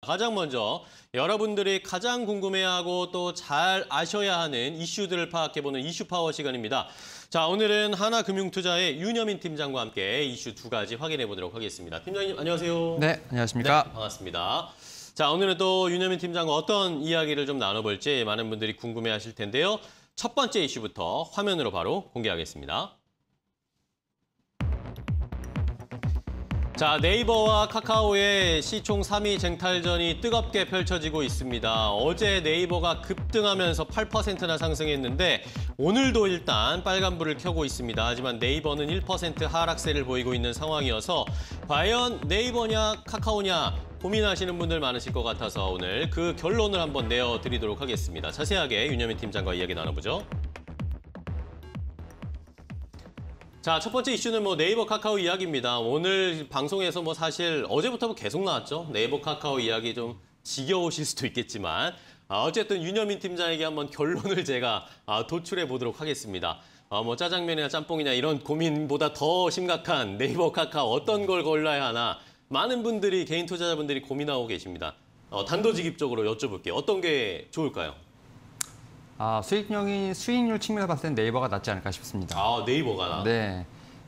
가장 먼저 여러분들이 가장 궁금해하고 또 잘 아셔야 하는 이슈들을 파악해보는 이슈 파워 시간입니다. 자, 오늘은 하나금융투자의 윤여민 팀장과 함께 이슈 두 가지 확인해 보도록 하겠습니다. 팀장님 안녕하세요. 네, 안녕하십니까. 네, 반갑습니다. 자, 오늘은 또 윤여민 팀장과 어떤 이야기를 좀 나눠볼지 많은 분들이 궁금해하실 텐데요. 첫 번째 이슈부터 화면으로 바로 공개하겠습니다. 자, 네이버와 카카오의 시총 3위 쟁탈전이 뜨겁게 펼쳐지고 있습니다. 어제 네이버가 급등하면서 8%나 상승했는데 오늘도 일단 빨간불을 켜고 있습니다. 하지만 네이버는 1% 하락세를 보이고 있는 상황이어서 과연 네이버냐 카카오냐 고민하시는 분들 많으실 것 같아서 오늘 그 결론을 한번 내어드리도록 하겠습니다. 자세하게 윤여민 팀장과 이야기 나눠보죠. 자, 첫 번째 이슈는 뭐 네이버 카카오 이야기입니다. 오늘 방송에서 뭐 사실 어제부터 계속 나왔죠. 네이버 카카오 이야기 좀 지겨우실 수도 있겠지만 아, 어쨌든 윤여민 팀장에게 한번 결론을 제가 아, 도출해 보도록 하겠습니다. 아, 뭐 짜장면이나 짬뽕이냐 이런 고민보다 더 심각한 네이버 카카오 어떤 걸 골라야 하나 많은 분들이 개인 투자자분들이 고민하고 계십니다. 어, 단도직입적으로 여쭤볼게요. 어떤 게 좋을까요? 아, 수익률이 수익률 측면에서 봤을 땐 네이버가 낫지 않을까 싶습니다. 아, 네이버가 나. 네.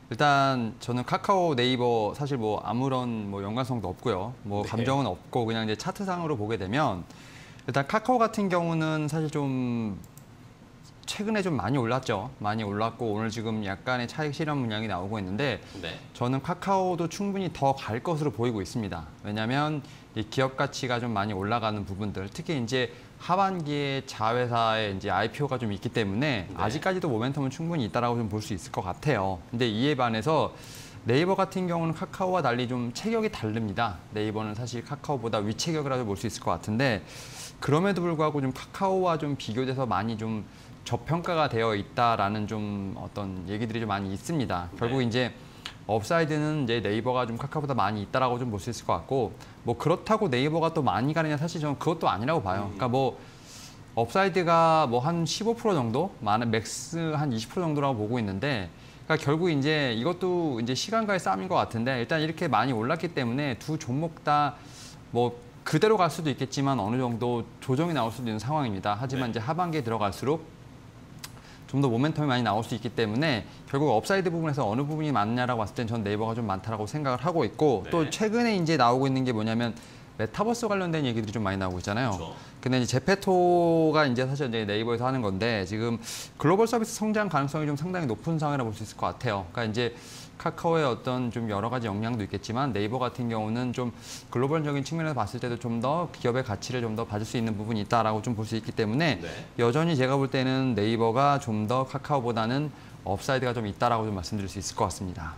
일단 저는 카카오, 네이버 사실 뭐 아무런 뭐 연관성도 없고요. 뭐 네. 감정은 없고 그냥 이제 차트상으로 보게 되면 일단 카카오 같은 경우는 사실 좀 최근에 좀 많이 올랐죠. 많이 올랐고 오늘 지금 약간의 차익 실현 물량이 나오고 있는데 네. 저는 카카오도 충분히 더 갈 것으로 보이고 있습니다. 왜냐하면 이 기업 가치가 좀 많이 올라가는 부분들, 특히 이제 하반기에 자회사의 이제 IPO가 좀 있기 때문에 네. 아직까지도 모멘텀은 충분히 있다라고 좀 볼 수 있을 것 같아요. 근데 이에 반해서 네이버 같은 경우는 카카오와 달리 좀 체격이 다릅니다. 네이버는 사실 카카오보다 위체격이라고 볼수 있을 것 같은데 그럼에도 불구하고 좀 카카오와 좀 비교돼서 많이 좀 저평가가 되어 있다라는 좀 어떤 얘기들이 좀 많이 있습니다. 결국 네. 이제 upside는 이제 네이버가 좀 카카오보다 많이 있다라고 좀 볼 수 있을 것 같고 뭐 그렇다고 네이버가 또 많이 가느냐 사실 저는 그것도 아니라고 봐요. 그러니까 뭐 upside가 뭐 한 15% 정도, 많은 max 한 20% 정도라고 보고 있는데 그러니까 결국 이제 이것도 이제 시간과의 싸움인 것 같은데 일단 이렇게 많이 올랐기 때문에 두 종목 다 뭐 그대로 갈 수도 있겠지만 어느 정도 조정이 나올 수도 있는 상황입니다. 하지만 네. 이제 하반기에 들어갈수록 좀 더 모멘텀이 많이 나올 수 있기 때문에 결국 upside 부분에서 어느 부분이 많냐라고 봤을 땐 전 네이버가 좀 많다라고 생각을 하고 있고 네. 또 최근에 이제 나오고 있는 게 뭐냐면 메타버스 관련된 얘기들이 좀 많이 나오고 있잖아요. 그렇죠. 근데 이제 제페토가 이제 사실 이제 네이버에서 하는 건데 지금 글로벌 서비스 성장 가능성이 좀 상당히 높은 상황이라 볼 수 있을 것 같아요. 그러니까 이제 카카오의 어떤 좀 여러 가지 역량도 있겠지만 네이버 같은 경우는 좀 글로벌적인 측면에서 봤을 때도 좀 더 기업의 가치를 좀 더 받을 수 있는 부분이 있다라고 좀 볼 수 있기 때문에 네. 여전히 제가 볼 때는 네이버가 좀 더 카카오보다는 upside가 좀 있다라고 좀 말씀드릴 수 있을 것 같습니다.